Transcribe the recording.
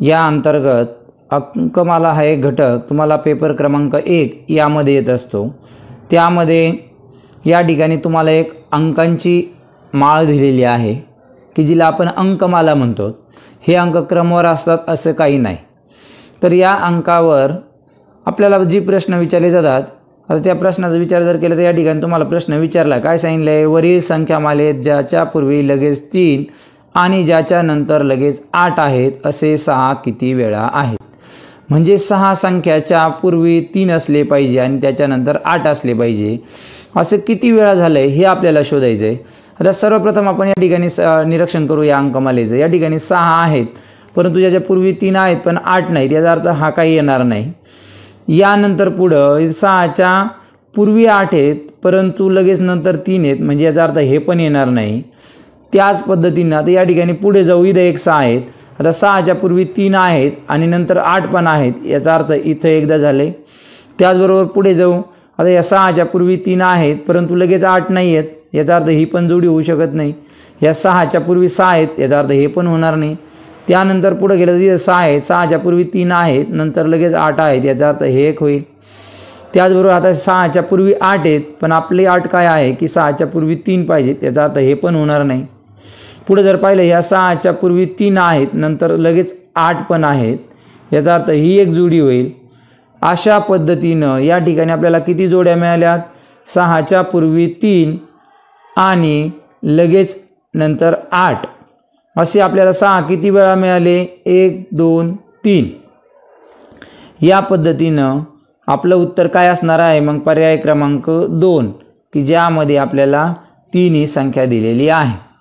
या अंतर्गत अंकमाला हा एक घटक तुम्हाला पेपर क्रमांक एक यामध्ये येत असतो. त्यामध्ये या ठिकाणी तुम्हाला एक अंकांची माळ दिलेली आहे की जिला आपण अंकमाला म्हणतो. हे अंक क्रमवार असतात असं काही नाही. तर या अंकावर आपल्याला जी प्रश्न विचारले जातात आता त्या प्रश्नाचा विचार जर केला तर या ठिकाणी तुम्हाला प्रश्न विचारला. काय सांगितलं आहे वरील संख्या मालेत ज्याच्या पूर्वी लगेच तीन आणि ज्याच्या नंतर लगेच आठ आहेत असे सहा किती वेळा आहेत? म्हणजे सहा संख्याच्या पूर्वी तीन असले पाहिजे आणि त्याच्यानंतर आठ असले पाहिजे. असं किती वेळा झालं आहे हे आपल्याला शोधायचं आहे आता सर्वप्रथम आपण या ठिकाणी स निरीक्षण करू या अंकमालेचं. या ठिकाणी सहा आहेत परंतु ज्याच्या पूर्वी तीन आहेत पण आठ नाहीत याचा अर्थ हा काही येणार नाही. यानंतर पुढं सहाच्या पूर्वी आठ आहेत परंतु लगेच नंतर तीन आहेत म्हणजे याचा अर्थ हे पण येणार नाही. त्याच पद्धतीनं आता या ठिकाणी पुढे जाऊ. इथं एक सहा आहेत. आता सहाच्या पूर्वी तीन आहेत आणि नंतर आठ पण आहेत. याचा अर्थ इथं एकदा झाले. त्याचबरोबर पुढे जाऊ. आता या सहाच्या पूर्वी तीन आहेत परंतु लगेच आठ नाही आहेत. याचा अर्थ ही पण जोडी होऊ शकत नाही. या सहाच्या पूर्वी सहा आहेत याचा अर्थ हे पण होणार नाही. त्यानंतर पुढे गेलं तर तिथं सहा आहेत. सहाच्या पूर्वी तीन आहेत नंतर लगेच आठ आहेत. याचा अर्थ हे एक होईल. त्याचबरोबर आता सहाच्या पूर्वी आठ आहेत पण आपली आठ काय आहे की सहाच्या पूर्वी तीन पाहिजेत. याचा अर्थ हे पण होणार नाही. पुढे जर पाहिलं ह्या सहाच्या पूर्वी तीन आहेत नंतर लगेच आठ पण आहेत. याचा अर्थ ही एक जोडी होईल. अशा पद्धतीनं या ठिकाणी आपल्याला किती जोड्या मिळाल्यात? सहाच्या पूर्वी तीन आणि लगेच नंतर आठ. असे आपल्याला सहा किती वेळा मिळाले? एक दोन तीन. या पद्धतीनं आपलं उत्तर काय असणार आहे? मग पर्याय क्रमांक दोन की ज्यामध्ये आपल्याला तीन ही संख्या दिलेली आहे.